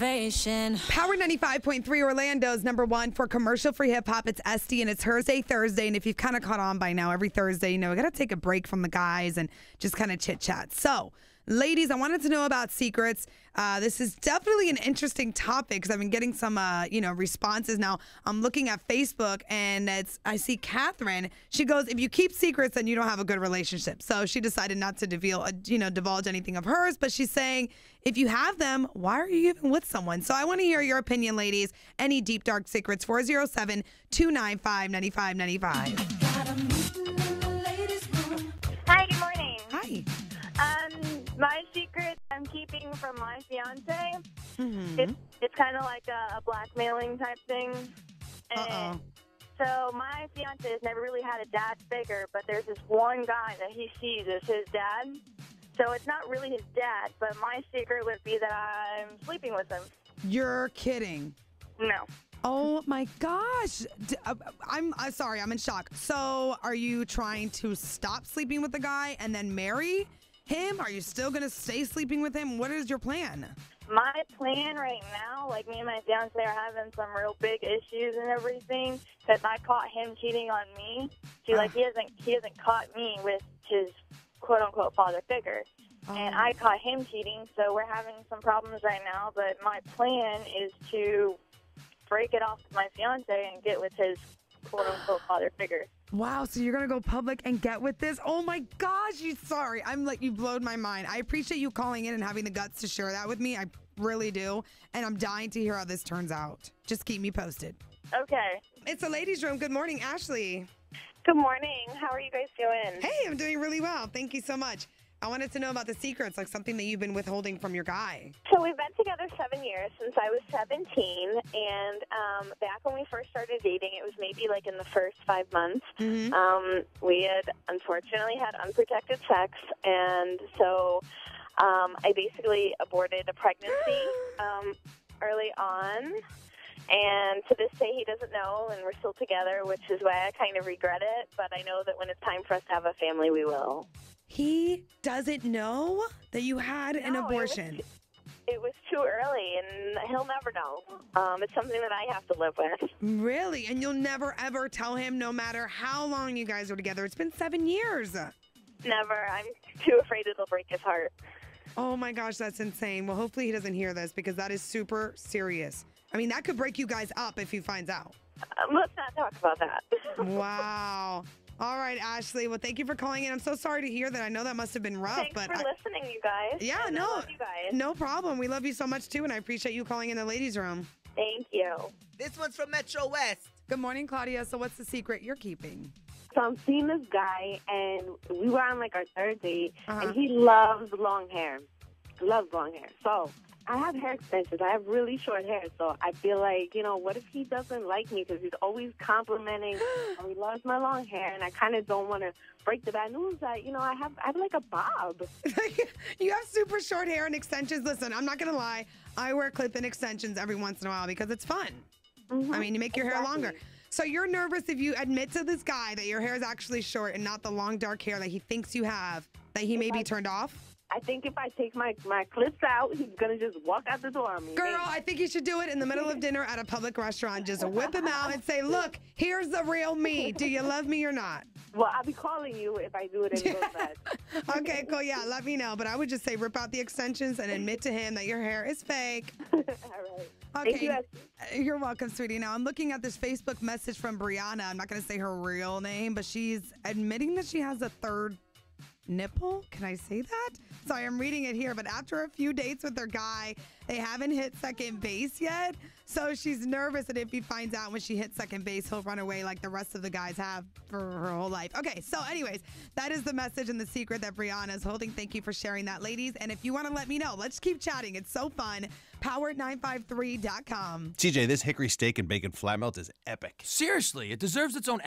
motivation. Power 95.3 Orlando's number one for commercial free hip hop. It's Estee and it's Thursday, Thursday. And if you've kind of caught on by now, every Thursday, you know, we got to take a break from the guys and just kind of chit chat. So, ladies, I wanted to know about secrets. Uh, this is definitely an interesting topic because I've been getting some, uh, you know, responses. Now, I'm looking at Facebook and it's I see Catherine. She goes, "If you keep secrets, then you don't have a good relationship." So she decided not to divulge, uh, you know, divulge anything of hers. But she's saying, if you have them, why are you even with someone? So I want to hear your opinion, ladies. Any deep dark secrets? 407 295 9595. Mhm. It's it's kind of like a, a blackmailing type thing. Uh-oh. And so my fiance has never really had a dad figure, but there's this one guy that he sees as his dad. So it's not really his dad, but my secret would be that I'm sleeping with him. You're kidding. No. Oh my gosh. Uh, I'm uh, sorry, I'm in shock. So, are you trying to stop sleeping with the guy and then marry him? Are you still going to stay sleeping with him? What is your plan? My plan right now, like me and my fiance are having some real big issues and everything, because I caught him cheating on me. See, like he ah. hasn't he hasn't caught me with his quote unquote father figure, and I ah. caught him cheating. So we're having some problems right now. But my plan is to break it off with my fiance and get with his quote unquote father figure. Wow, so you're going to go public and get with this? Oh my gosh, you sorry. I'm like you blowed my mind. I appreciate you calling in and having the guts to share that with me. I really do. And I'm dying to hear how this turns out. Just keep me posted. Okay. It's a ladies room. Good morning, Ashley. Good morning. How are you guys doing? Hey, I'm doing really well. Thank you so much. I wanted to know about the secrets, like something that you've been withholding from your guy. So we've been together seven years since I was 17, and um, back when we first started dating, it was maybe like in the first five months. Mhm. Um, we had unfortunately had unprotected sex, and so um, I basically aborted a pregnancy um, early on. And to this day, he doesn't know, and we're still together, which is why I kind of regret it. But I know that when it's time for us to have a family, we will. He doesn't know that you had an No, it was- abortion. It was too early, and he'll never know. Um, it's something that I have to live with. Really? And you'll never ever tell him, no matter how long you guys are together. It's been seven years. Never. I'm too afraid it'll break his heart. Oh my gosh, that's insane. Well, hopefully he doesn't hear this because that is super serious. I mean, that could break you guys up if he finds out. Um, let's not talk about that. Wow. All right, Ashley. Well, thank you for calling in. I'm so sorry to hear that. I know that must have been rough, Thanks but for I- listening, you guys. Yeah, And I no. love you guys. no problem. We love you so much too, and I appreciate you calling in the ladies' room. Thank you. This one's from Metro West. Good morning, Claudia. So, what's the secret you're keeping? So I'm seeing this guy, and we were on like our third date, Uh-huh. and he loves long hair. Loves long hair. So I have hair extensions. I have really short hair. So I feel like, you know, what if he doesn't like me because he's always complimenting how oh, he loves my long hair, and I kind of don't want to break the bad news that, you know, I have I have like a bob. you have super short hair and extensions. Listen, I'm not gonna lie. I wear clip-in extensions every once in a while because it's fun. Mm-hmm. I mean, you make your hair longer. So you're nervous if you admit to this guy that your hair is actually short and not the long dark hair that he thinks you have, that he may be turned off? I think if I take my my clips out, he's gonna just walk out the door on me. Girl, I think you should do it in the middle of dinner at a public restaurant. Just whip him out and say, "Look, here's the real me. Do you love me or not?" well, I'll be calling you if I do it and it bad. Okay, cool. Yeah, let me know. But I would just say rip out the extensions and admit to him that your hair is fake. All right. Okay. You, You're welcome, sweetie. Now I'm looking at this Facebook message from Brianna. I'm not going to say her real name, but she's admitting that she has a third nipple. Can I say that? Sorry, I'm reading it here. But after a few dates with her guy, they haven't hit second base yet. So she's nervous that if he finds out when she hits second base, he'll run away like the rest of the guys have for her whole life. Okay, so anyways, that is the message and the secret that Brianna is holding. Thank you for sharing that, ladies. And if you want to let me know, let's keep chatting. It's so fun. Power953.com. TJ, this hickory steak and bacon flat melt is epic. Seriously, it deserves its own